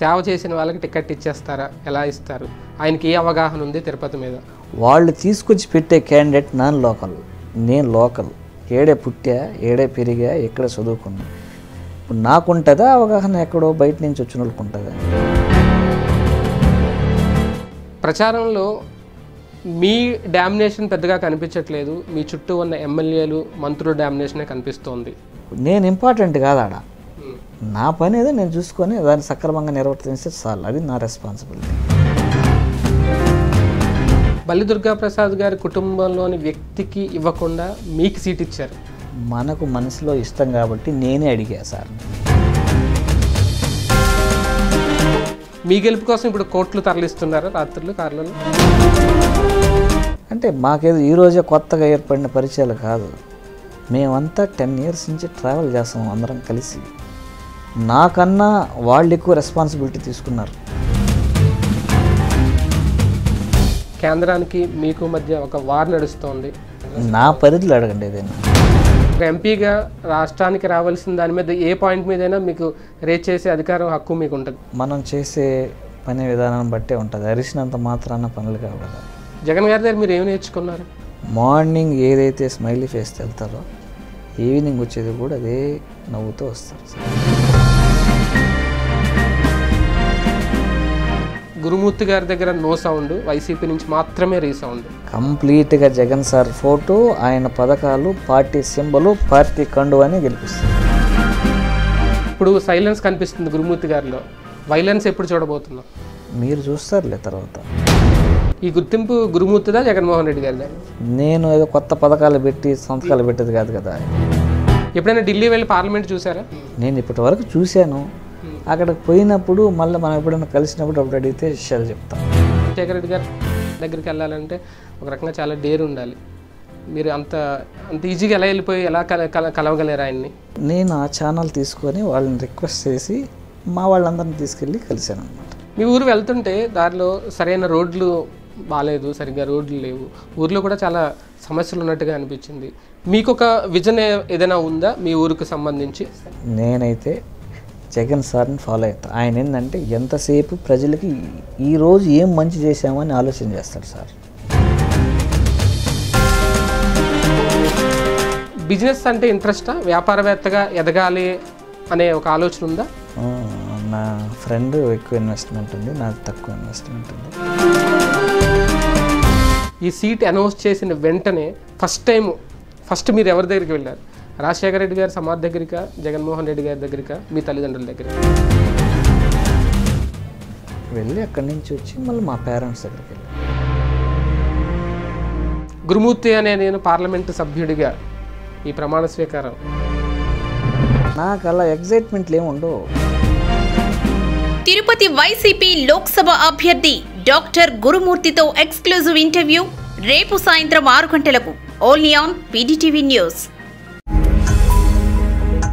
సేవ చేసిన వాళ్ళకి టికెట్ ఇచ్చేస్తారా? ఎలా ఇస్తారు? ఆయనకి ఏ అవగాహన ఉంది తిరుపతి మీద? వాళ్ళు తీసుకొచ్చి పెట్టే క్యాండిడేట్ నాన్ లోకల్ నేను లోకల్ ఏడే పుట్టా ఏడే పెరిగా ఎక్కడ చదువుకున్నా. ఇప్పుడు నాకుంటుందా అవగాహన ఎక్కడో బయట నుంచి వచ్చిన వాళ్ళకి ఉంటుందా? ప్రచారంలో మీ డామినేషన్ పెద్దగా కనిపించట్లేదు. మీ చుట్టూ ఉన్న ఎమ్మెల్యేలు మంత్రుల డామినేషనే కనిపిస్తోంది. నేను ఇంపార్టెంట్ కాదు ఆడ నా పని ఏదో నేను చూసుకొని దాన్ని సక్రమంగా నిర్వర్తించే చాలు. అది నా రెస్పాన్సిబిలిటీ బల్లి దుర్గా ప్రసాద్ గారి కుటుంబంలోని వ్యక్తికి ఇవ్వకుండా మీకు సీట్ ఇచ్చారు. మనకు మనసులో ఇష్టం కాబట్టి నేనే అడిగా సార్. మీ గెలుపు కోసం ఇప్పుడు కోట్లు తరలిస్తున్నారా రాత్రులు కార్లలో? అంటే మాకేదో ఈరోజే కొత్తగా ఏర్పడిన పరిచయాలు కాదు. మేమంతా టెన్ ఇయర్స్ నుంచి ట్రావెల్ చేస్తాం అందరం కలిసి. నాకన్నా వాళ్ళు ఎక్కువ రెస్పాన్సిబిలిటీ తీసుకున్నారు. కేంద్రానికి మీకు మధ్య ఒక వార్ నడుస్తోంది. నా పరిధిలో అడగండి ఏదైనా. ఒక ఎంపీగా రాష్ట్రానికి రావాల్సిన దాని మీద ఏ పాయింట్ మీదైనా మీకు రేట్ చేసే అధికారం హక్కు మీకు ఉంటుంది మనం చేసే పని విధానం బట్టే ఉంటుంది. అరిసినంత మాత్రాన పనులు కావు కదా జగన్ గారి దగ్గర మీరు ఏమి నేర్చుకున్నారు? మార్నింగ్ ఏదైతే స్మైలీ ఫేస్ వెళ్తారో ఈవినింగ్ వచ్చేది కూడా అదే నవ్వుతూ వస్తారు గురుమూర్తి గారి దగ్గర నో సౌండ్ వైసీపీ నుంచి మాత్రమే రీసౌండ్ కంప్లీట్గా జగన్ సార్ ఫోటో ఆయన పథకాలు పార్టీ సింబలు పార్టీ కండు అని గెలిపిస్తారు. ఇప్పుడు సైలెన్స్ కనిపిస్తుంది గురుమూర్తి గారిలో. వైలెన్స్ ఎప్పుడు చూడబోతున్నాం? మీరు చూస్తారులే తర్వాత. ఈ గుర్తింపు గురుమూర్తిదా జగన్మోహన్ రెడ్డి గారిదా? నేను ఏదో కొత్త పథకాలు పెట్టి సంతకాలు పెట్టేది కాదు కదా. ఎప్పుడైనా ఢిల్లీ వెళ్ళి పార్లమెంట్ చూసారా? నేను ఇప్పటి వరకు చూశాను. అక్కడికి పోయినప్పుడు మళ్ళీ మనం ఎప్పుడైనా కలిసినప్పుడు అప్పుడు అడిగితే విషయాలు చెప్తాను శేఖర్ రెడ్డి గారి దగ్గరికి వెళ్ళాలంటే ఒక రకంగా చాలా డేర్ ఉండాలి. మీరు అంత అంత ఈజీగా ఎలా వెళ్ళిపోయి ఎలా కల కల- కలవగలేరు ఆయన్ని? నేను ఆ ఛానల్ తీసుకొని వాళ్ళని రిక్వెస్ట్ చేసి మా వాళ్ళందరిని తీసుకెళ్ళి కలిశాను అనమాట మీ ఊరు వెళ్తుంటే దారిలో సరైన రోడ్లు బాగాలేదు సరిగ్గా రోడ్లు లేవు. ఊర్లో కూడా చాలా సమస్యలు ఉన్నట్టుగా అనిపించింది. మీకు ఒక విజన్ ఏదైనా ఉందా మీ ఊరికి సంబంధించి? నేనైతే జగన్ సార్ని ఫాలో అవుతా. ఆయన ఏంటంటే ఎంతసేపు ప్రజలకి ఈ రోజు ఏం మంచి చేశామని ఆలోచన చేస్తాడు సార్. బిజినెస్ అంటే ఇంట్రెస్టా? వ్యాపారవేత్తగా ఎదగాలి అనే ఒక ఆలోచన ఉందా? నా ఫ్రెండ్ ఎక్కువ ఇన్వెస్ట్మెంట్ ఉంది నాది తక్కువ ఇన్వెస్ట్మెంట్ ఉంది. ఈ సీట్ అనౌన్స్ చేసిన వెంటనే ఫస్ట్ టైం ఫస్ట్ మీరు ఎవరి దగ్గరికి వెళ్ళారు? రాజశేఖర రెడ్డి గారి సమాధి దగ్గరికా జగన్మోహన్ రెడ్డి గారి దగ్గరికా మీ తల్లిదండ్రుల దగ్గర వెళ్ళి అక్కడి నుంచి వచ్చి మళ్ళీ మా పేరెంట్స్ దగ్గరికి వెళ్ళి. గురుమూర్తి అనే నేను పార్లమెంటు సభ్యుడిగా ఈ ప్రమాణ స్వీకారం. నాకు అలా ఎగ్జైట్మెంట్లు ఏమి ఉండవు. తిరుపతి వైసీపీ లోక్సభ అభ్యర్థి డాక్టర్ గురుమూర్తితో ఎక్స్క్లూజివ్ ఇంటర్వ్యూ రేపు సాయంత్రం ఆరు గంటలకు. Only on PDTV news